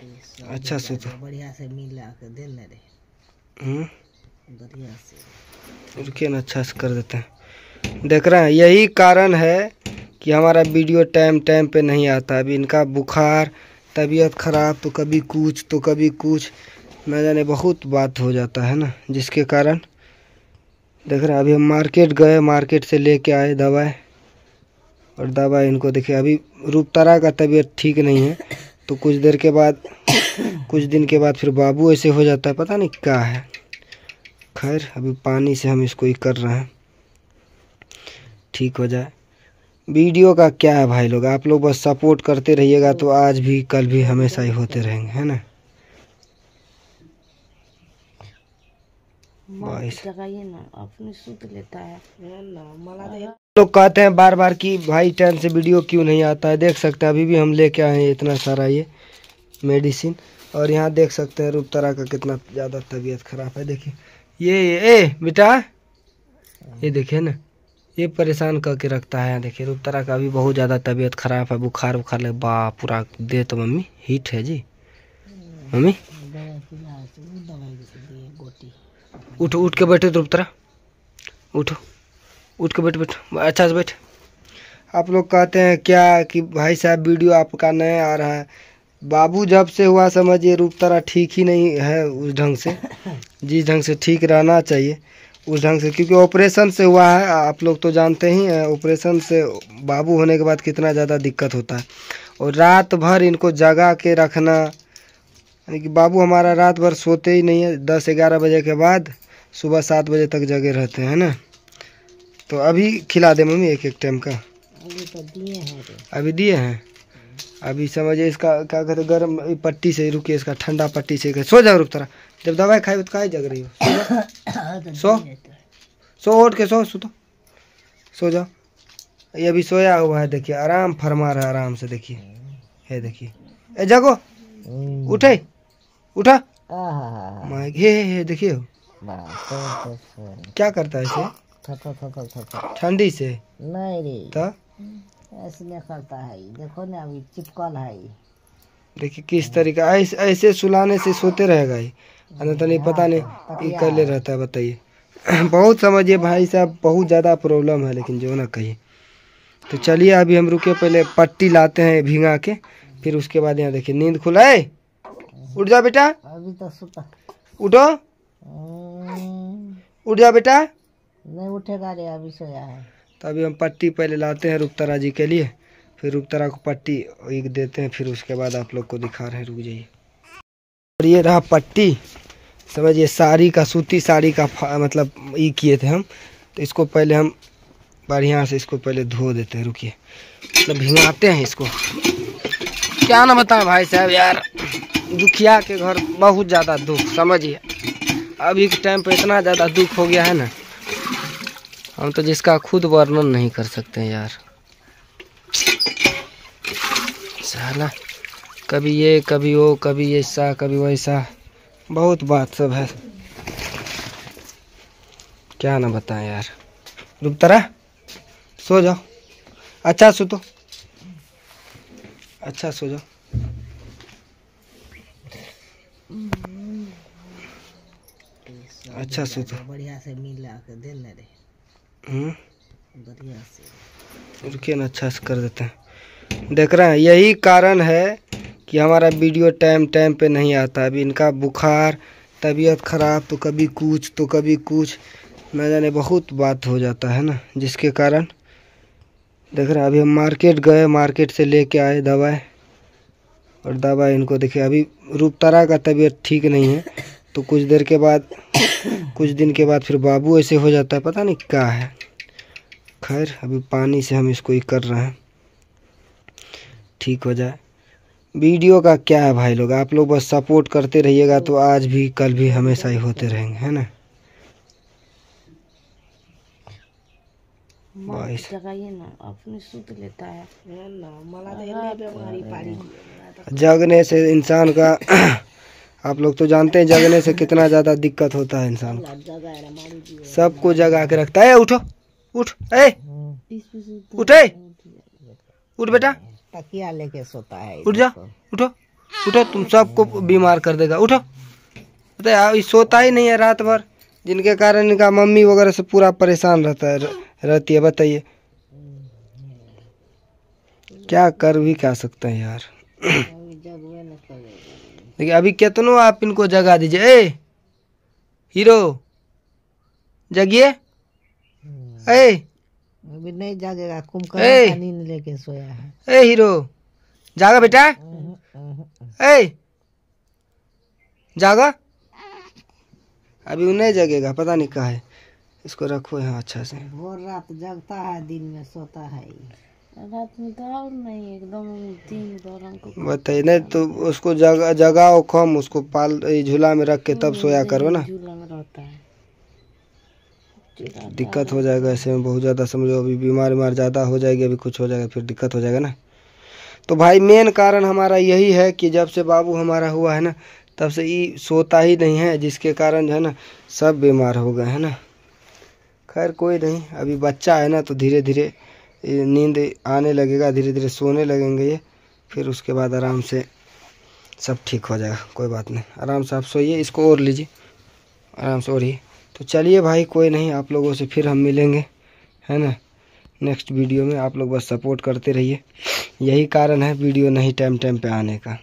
अच्छा सुतो बढ़िया से मिला के देने रे हम्म बढ़िया से रुकिए ना अच्छा से कर देते हैं देख रहे हैं यही कारण है कि हमारा वीडियो टाइम टाइम पे नहीं आता। अभी इनका बुखार तबीयत खराब तो कभी कुछ तो कभी कुछ। न जाने बहुत बात हो जाता है ना जिसके कारण। देख रहे हैं अभी हम मार्केट गए मार्केट से लेके आए दवाई। और दवाई इनको देखिए अभी रूपतारा का तबीयत ठीक नहीं है। तो कुछ देर के बाद, कुछ दिन के बाद फिर बाबू ऐसे हो जाता है, पता नहीं क्या है। खैर, अभी पानी से हम इसको ही कर रहे हैं। ठीक हो जाए। वीडियो का क्या है भाई लोग? आप लोग बस सपोर्ट करते रहिएगा तो आज भी, कल भी हमेशा ही होते रहेंगे, है ना? जगाइए ना अपने सुत लेता है। ना मला दे। लोग कहते हैं बार बार कि भाई टाइम से वीडियो क्यों नहीं आता है? देख सकते हैं अभी भी हम लेके आए हैं इतना सारा ये मेडिसिन। और यहाँ देख सकते हैं रूपतरा का कितना ज़्यादा तबीयत खराब है देखिए। ये ये ए बेटा ये देखिए ना ये परेशान करके रखता है यहाँ देखिए। रूपतरा का भी बहुत ज़्यादा तबीयत खराब है बुखार बुखार लगे बा पूरा दे तो मम्मी हीट है जी। मम्मी? उठो उठ के बैठो रूपतरा उठो उठ के बैठ बैठो। अच्छा से बैठ। आप लोग कहते हैं क्या कि भाई साहब वीडियो आपका नया आ रहा है। बाबू जब से हुआ समझिए रूप तरह ठीक ही नहीं है उस ढंग से। जिस ढंग से ठीक रहना चाहिए उस ढंग से। क्योंकि ऑपरेशन से हुआ है आप लोग तो जानते ही हैं ऑपरेशन से बाबू होने के बाद कितना ज़्यादा दिक्कत होता है। और रात भर इनको जगा के रखना यानी कि बाबू हमारा रात भर सोते ही नहीं है दस ग्यारह बजे के बाद सुबह सात बजे तक जगे रहते हैं ना? तो अभी खिला दे मम्मी एक एक टाइम का। अभी तो दिए हैं अभी। दिए हैं? अभी समझिए इसका क्या कहते हैं, गर्म पट्टी से रुकिए इसका ठंडा पट्टी से सो जाओ रुक तरह जब दवाई खाई तो काहे जग रही हो? सो सो। उठ के सो सो तो सो जाओ। ये अभी सोया हुआ है देखिए आराम फरमा रहा है आराम से देखिए। ये देखिए। ए जागो। हम्म। उठे। उठा। हे हे हे देखिए। बस, तो, तो, तो। क्या करता है इसे। ठंडी से। नहीं रे। तो? ऐसे करता है। देखो ना अभी चिपकल है। देखिए किस तरीका ऐसे ऐसे सुलाने से सोते रहेगा ये। नहीं तो नहीं पता नहीं ये कर ले रहता है बताइए। बहुत समझिए भाई साहब बहुत ज़्यादा प्रॉब्लम है लेकिन जो ना कहिए। तो चलिए अभी हम रुके पहले पट्टी लाते हैं भींगा के। फिर उसके बाद यहाँ देखिए नींद खुला है? उठ जा बेटा। अभी तो सुता। उठो। हम्म, उठ जा बेटा। नहीं उठेगा रे अभी सोया है। तो अभी हम पट्टी पहले लाते हैं रुकतरा जी के लिए फिर रुकतरा को पट्टी एक देते हैं फिर उसके बाद आप लोग को दिखा रहे हैं रुक जाइए। और ये रहा पट्टी। समझिए साड़ी का सूती साड़ी का मतलब ये किए थे हम। तो इसको पहले हम बढ़िया से इसको पहले धो देते हैं रुकिए। मतलब भिंगाते हैं इसको। क्या ना बताएँ भाई साहब यार। दुखिया के घर बहुत ज़्यादा दुख, समझिए। अभी के टाइम पे इतना ज़्यादा दुख हो गया है ना। हम तो जिसका खुद वर्णन नहीं कर सकते यार। साला, कभी ये, कभी वो, कभी ऐसा, कभी वैसा। बहुत बात सब है। क्या ना बताएँ यार। रुक तरा, सो जाओ। अच्छा सो तो। अच्छा सो जाओ। अच्छा से तो बढ़िया से मिला के देने रे हम्म। बढ़िया से। रुकिए ना अच्छा से कर देते हैं। देख रहे हैं यही कारण है कि हमारा वीडियो टाइम टाइम पे नहीं आता। अभी इनका बुखार तबीयत खराब तो कभी कुछ तो कभी कुछ। न जाने बहुत बात हो जाता है ना जिसके कारण। देख रहे हैं अभी हम मार्केट गए मार्केट से लेके आए दवाई। और दवाई इनको देखिए अभी रूपतारा का तबीयत ठीक नहीं है। तो कुछ देर के बाद कुछ दिन के बाद फिर बाबू ऐसे हो जाता है पता नहीं क्या है। खैर अभी पानी से हम इसको ही कर रहे हैं। ठीक हो जाए। वीडियो का क्या है भाई लोग? आप लोग बस सपोर्ट करते रहिएगा तो आज भी कल भी हमेशा ही होते रहेंगे है ना? बाईस जगाइए ना अपने सुत लेता है। ना मला दे ले बीमारी पारी जगने से इंसान का आप लोग तो जानते हैं जगने से कितना ज़्यादा दिक्कत होता है इंसान को। सबको जगा के रखता है। उठो उठ ए उठे उठ बेटा। तकिया लेके सोता है उठ जा उठो उठो तुम सबको बीमार कर देगा। उठो। पता है ये सोता ही नहीं है रात भर। जिनके कारण इनका मम्मी वगैरह से पूरा परेशान रहता है रहती है बताइए। क्या कर भी क्या सकते हैं यार? देखिए अभी कितनों आप इनको जगा दीजिए। ए हीरो जगिए। ए। अभी नहीं जागेगा! कुंभकर्ण नींद लेके सोया है। ए हीरो जागा बेटा। ए जागा। अभी वो नहीं जगेगा पता नहीं कहा है। इसको रखो यहाँ अच्छा से। भोर रात जगता है दिन में सोता है रात में नहीं एकदम बार हमको बताइए नहीं तो उसको जगा, जगाओ कम, उसको पाल झूला में रख के तब सोया करो ना। झूला दिक्कत हो जाएगा ऐसे में, बहुत ज़्यादा समझो, अभी बीमार बीमार ज़्यादा हो जाएगी, अभी कुछ हो जाएगा, फिर दिक्कत हो जाएगा ना। तो भाई मेन कारण हमारा यही है कि जब से बाबू हमारा हुआ है ना, तब से ये सोता ही नहीं है, जिसके कारण जो है ना, सब बीमार हो गए है ना। खैर, कोई नहीं, अभी बच्चा है ना तो धीरे धीरे नींद आने लगेगा धीरे धीरे सोने लगेंगे ये। फिर उसके बाद आराम से सब ठीक हो जाएगा, कोई बात नहीं। आराम से आप सोइए, इसको और लीजिए। आराम से ओढ़िए तो चलिए भाई, कोई नहीं, आप लोगों से फिर हम मिलेंगे, है ना? नेक्स्ट वीडियो में आप लोग बस सपोर्ट करते रहिए। यही कारण है वीडियो नहीं टाइम टाइम पे आने का।